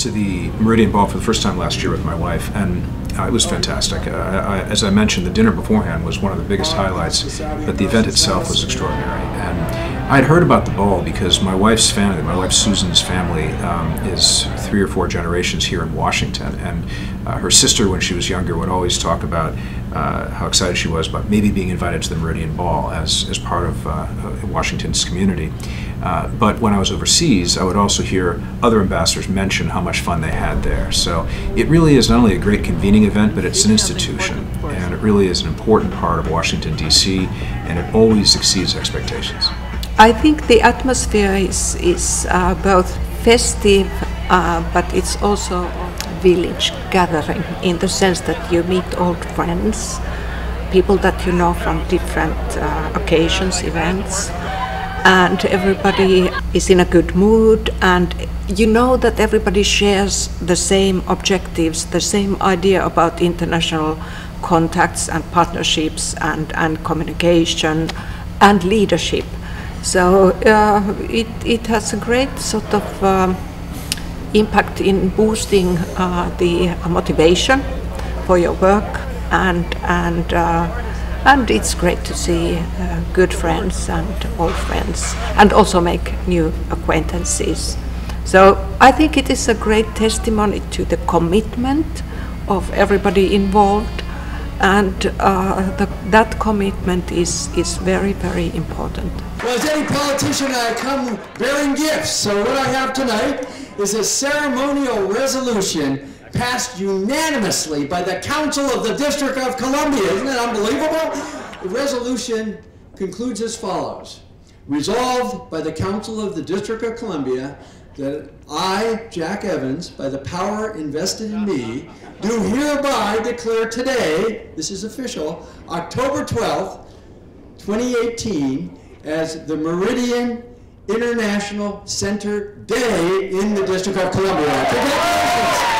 to the Meridian Ball for the first time last year with my wife, and uh, it was fantastic. Uh, I, as I mentioned, the dinner beforehand was one of the biggest highlights, but the event itself was extraordinary. And I'd heard about the ball because my wife's family, my wife Susan's family, um, is three or four generations here in Washington, and uh, her sister, when she was younger, would always talk about uh, how excited she was about maybe being invited to the Meridian Ball as, as part of uh, Washington's community. Uh, but when I was overseas, I would also hear other ambassadors mention how much fun they had there. So it really is not only a great convening event, but it's an institution, and it really is an important part of Washington, D.C., and it always exceeds expectations. I think the atmosphere is, is uh, both festive, uh, but it's also a village gathering in the sense that you meet old friends, people that you know from different uh, occasions, events, and everybody is in a good mood, and you know that everybody shares the same objectives, the same idea about international contacts and partnerships and, and communication and leadership. So uh, it, it has a great sort of um, impact in boosting uh, the motivation for your work and and uh, and it's great to see good friends and old friends and also make new acquaintances. So I think it is a great testimony to the commitment of everybody involved and uh, the, that commitment is, is very, very important. Well, as any politician, I come bearing gifts. So what I have tonight is a ceremonial resolution passed unanimously by the Council of the District of Columbia. Isn't that unbelievable? The resolution concludes as follows. Resolved by the Council of the District of Columbia that I, Jack Evans, by the power invested in me, do hereby declare today, this is official, October 12th, 2018, as the Meridian International Center Day in the District of Columbia. Congratulations!